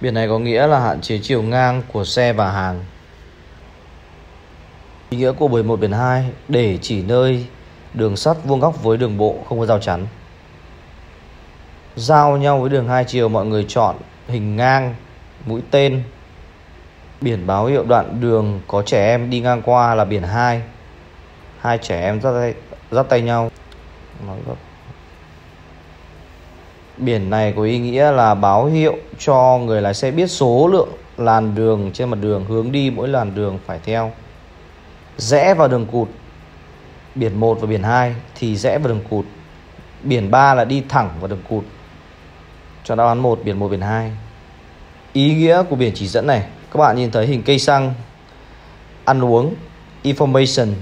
Biển này có nghĩa là hạn chế chiều ngang của xe và hàng. Ý nghĩa của 11 biển 2 để chỉ nơi đường sắt vuông góc với đường bộ không có rào chắn. Giao nhau với đường hai chiều mọi người chọn hình ngang, mũi tên. Biển báo hiệu đoạn đường có trẻ em đi ngang qua là biển 2. Hai trẻ em dắt tay, dắt tay nhau. Nói gấp. Biển này có ý nghĩa là báo hiệu cho người lái xe biết số lượng làn đường trên mặt đường hướng đi mỗi làn đường phải theo. Rẽ vào đường cụt biển 1 và biển 2 thì rẽ vào đường cụt. Biển 3 là đi thẳng vào đường cụt. Cho đáp án 1 biển 1 biển 2. Ý nghĩa của biển chỉ dẫn này, các bạn nhìn thấy hình cây xăng, ăn uống, information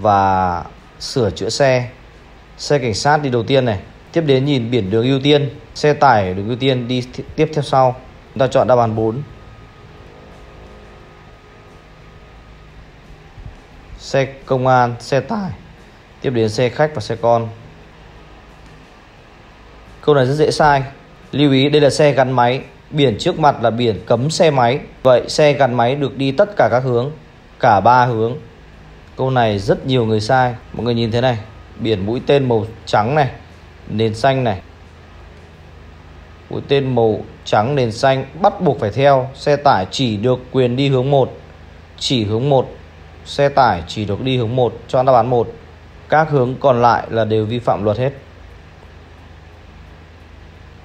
và sửa chữa xe. Xe cảnh sát đi đầu tiên này, Tiếp đến nhìn biển đường ưu tiên Xe tải đường ưu tiên đi tiếp theo sau. Chúng ta chọn đáp án 4 Xe công an, xe tải. Tiếp đến xe khách và xe con. Câu này rất dễ sai. Lưu ý đây là xe gắn máy. Biển trước mặt là biển cấm xe máy. Vậy xe gắn máy được đi tất cả các hướng Cả ba hướng. Câu này rất nhiều người sai. Mọi người nhìn thế này. Biển mũi tên màu trắng này nền xanh này. Mũi tên màu trắng nền xanh bắt buộc phải theo. Xe tải chỉ được quyền đi hướng 1 chỉ hướng 1 xe tải chỉ được đi hướng 1 cho đáp án 1 các hướng còn lại là đều vi phạm luật hết.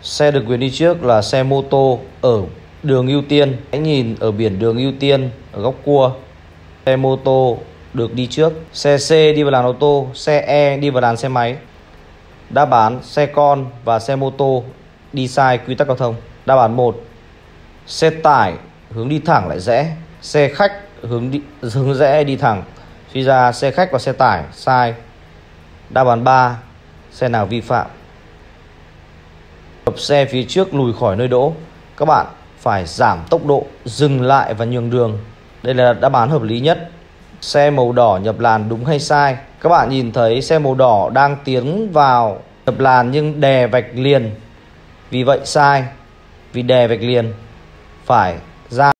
Xe được quyền đi trước là xe mô tô ở đường ưu tiên. Hãy nhìn ở biển đường ưu tiên, ở góc cua. Xe mô tô được đi trước. Xe C đi vào làn ô tô, xe E đi vào làn xe máy. Đáp án xe con và xe mô tô đi sai quy tắc giao thông. Đáp án 1. Xe tải hướng đi thẳng lại rẽ, xe khách hướng đi hướng rẽ đi thẳng. Suy ra xe khách và xe tải sai. Đáp án 3. Xe nào vi phạm? Hợp xe phía trước lùi khỏi nơi đỗ. Các bạn phải giảm tốc độ, dừng lại và nhường đường. Đây là đáp án hợp lý nhất. Xe màu đỏ nhập làn đúng hay sai? Các bạn nhìn thấy xe màu đỏ đang tiến vào Tập làn nhưng đè vạch liền. Vì vậy sai. Vì đè vạch liền, phải ra